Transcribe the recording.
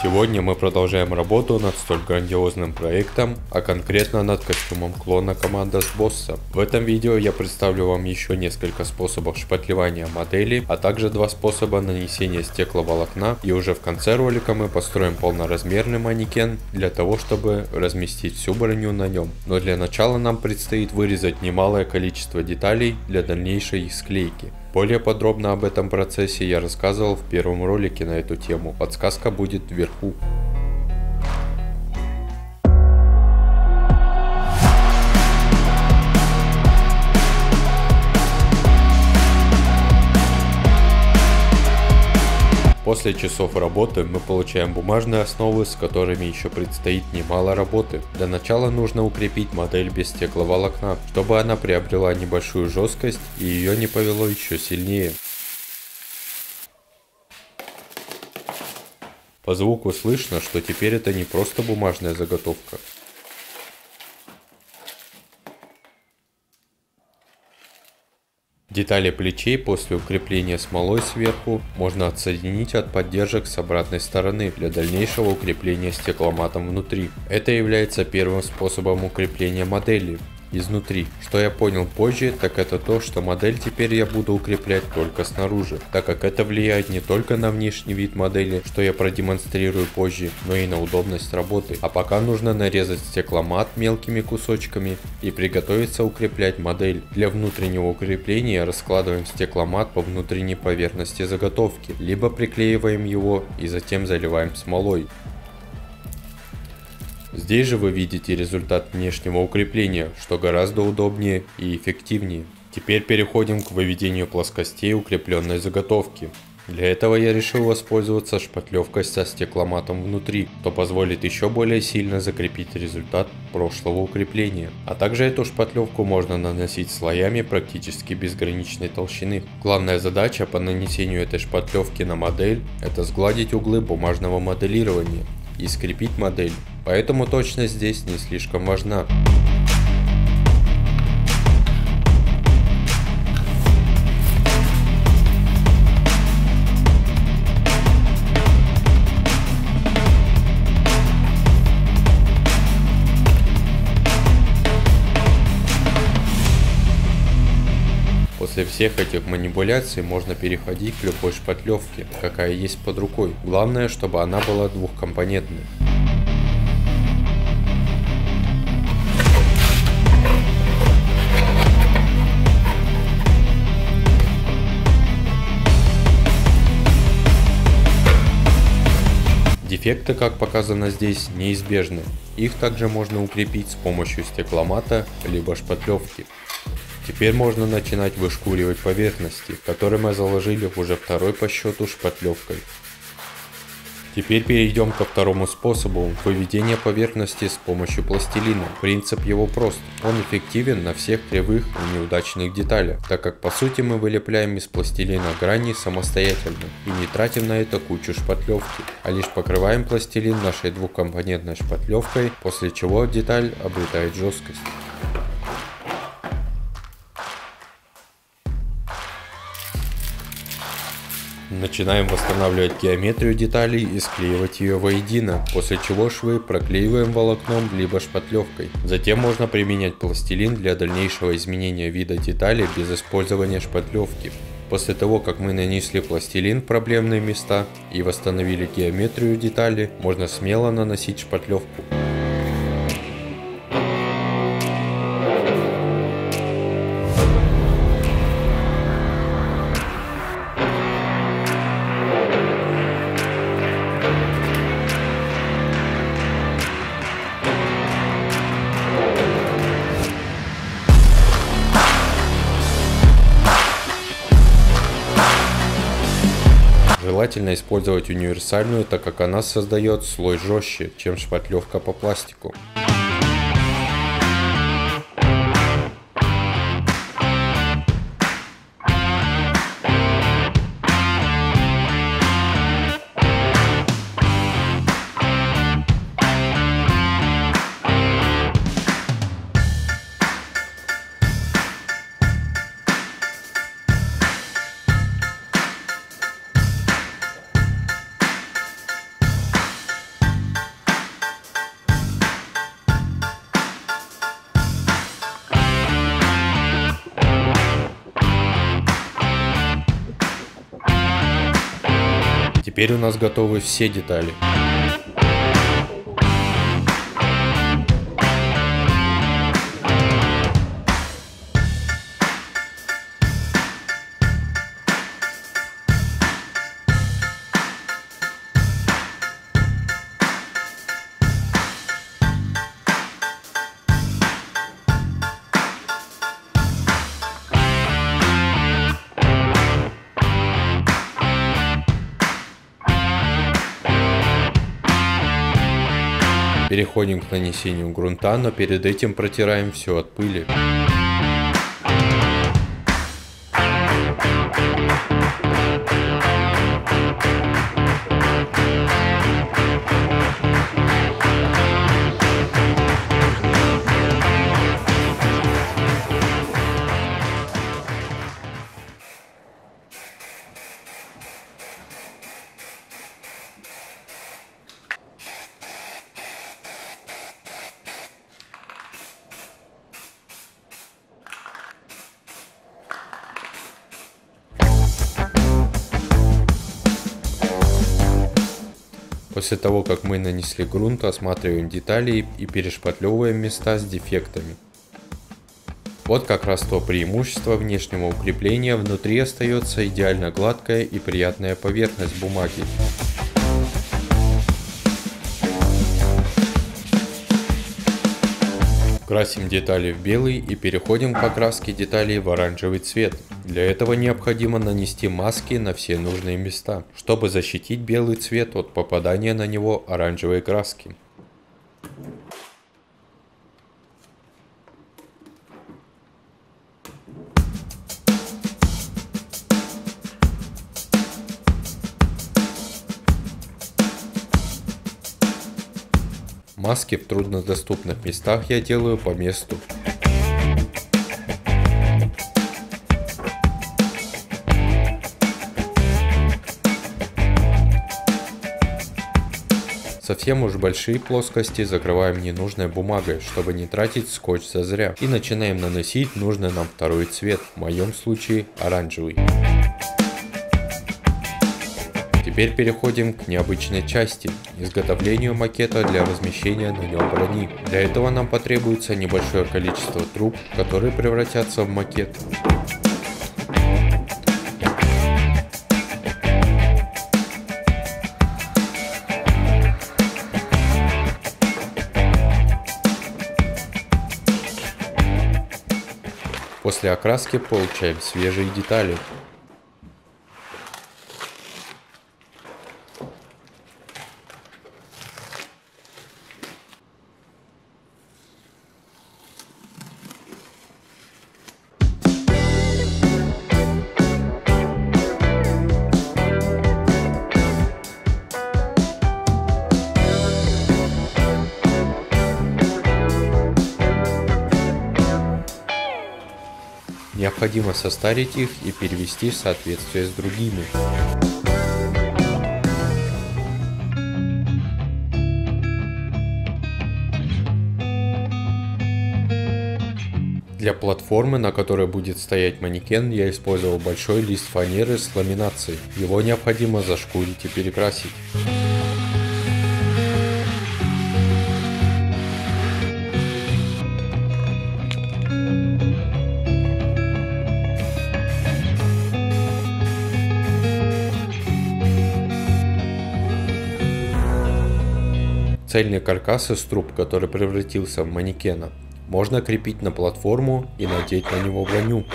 Сегодня мы продолжаем работу над столь грандиозным проектом, а конкретно над костюмом клона Командос Босса. В этом видео я представлю вам еще несколько способов шпатлевания модели, а также два способа нанесения стекловолокна и уже в конце ролика мы построим полноразмерный манекен для того, чтобы разместить всю броню на нем. Но для начала нам предстоит вырезать немалое количество деталей для дальнейшей их склейки. Более подробно об этом процессе я рассказывал в первом ролике на эту тему, подсказка будет вверху. После часов работы мы получаем бумажные основы, с которыми еще предстоит немало работы. Для начала нужно укрепить модель без стекловолокна, чтобы она приобрела небольшую жесткость и ее не повело еще сильнее. По звуку слышно, что теперь это не просто бумажная заготовка, Детали плечей после укрепления смолой сверху можно отсоединить от поддержек с обратной стороны для дальнейшего укрепления стекломатом внутри. Это является первым способом укрепления модели изнутри. Что я понял позже, так это то, что модель теперь я буду укреплять только снаружи, так как это влияет не только на внешний вид модели, что я продемонстрирую позже, но и на удобность работы. А пока нужно нарезать стекломат мелкими кусочками и приготовиться укреплять модель. Для внутреннего укрепления раскладываем стекломат по внутренней поверхности заготовки, либо приклеиваем его и затем заливаем смолой. Здесь же вы видите результат внешнего укрепления, что гораздо удобнее и эффективнее. Теперь переходим к выведению плоскостей укрепленной заготовки. Для этого я решил воспользоваться шпатлевкой со стекломатом внутри, что позволит еще более сильно закрепить результат прошлого укрепления. А также эту шпатлевку можно наносить слоями практически безграничной толщины. Главная задача по нанесению этой шпатлевки на модель – это сгладить углы бумажного моделирования и скрепить модель, поэтому точность здесь не слишком важна. Всех этих манипуляций можно переходить к любой шпатлевке, какая есть под рукой. Главное, чтобы она была двухкомпонентной. Дефекты, как показано здесь, неизбежны. Их также можно укрепить с помощью стекломата либо шпатлевки. Теперь можно начинать вышкуривать поверхности, которые мы заложили уже второй по счету шпатлевкой. Теперь перейдем ко второму способу выведения поверхности с помощью пластилина. Принцип его прост. Он эффективен на всех кривых и неудачных деталях, так как по сути мы вылепляем из пластилина грани самостоятельно и не тратим на это кучу шпатлевки, а лишь покрываем пластилин нашей двухкомпонентной шпатлевкой, после чего деталь обретает жесткость. Начинаем восстанавливать геометрию деталей и склеивать ее воедино, после чего швы проклеиваем волокном либо шпатлевкой. Затем можно применять пластилин для дальнейшего изменения вида детали без использования шпатлевки. После того, как мы нанесли пластилин в проблемные места и восстановили геометрию детали, можно смело наносить шпатлевку. Желательно использовать универсальную, так как она создает слой жестче, чем шпатлевка по пластику. Теперь у нас готовы все детали. Переходим к нанесению грунта, но перед этим протираем все от пыли. После того, как мы нанесли грунт, осматриваем детали и перешпатлевываем места с дефектами. Вот как раз то преимущество внешнего укрепления, внутри остается идеально гладкая и приятная поверхность бумаги. Красим детали в белый и переходим к покраске деталей в оранжевый цвет. Для этого необходимо нанести маски на все нужные места, чтобы защитить белый цвет от попадания на него оранжевой краски. Маски в труднодоступных местах я делаю по месту. Совсем уж большие плоскости закрываем ненужной бумагой, чтобы не тратить скотч зазря. И начинаем наносить нужный нам второй цвет, в моем случае оранжевый. Теперь переходим к необычной части, изготовлению макета для размещения на нем брони. Для этого нам потребуется небольшое количество труб, которые превратятся в макет. После окраски получаем свежие детали. Необходимо состарить их и перевести в соответствие с другими. Для платформы, на которой будет стоять манекен, я использовал большой лист фанеры с ламинацией. Его необходимо зашкурить и перекрасить. Цельный каркас из труб, который превратился в манекена, можно крепить на платформу и надеть на него броню.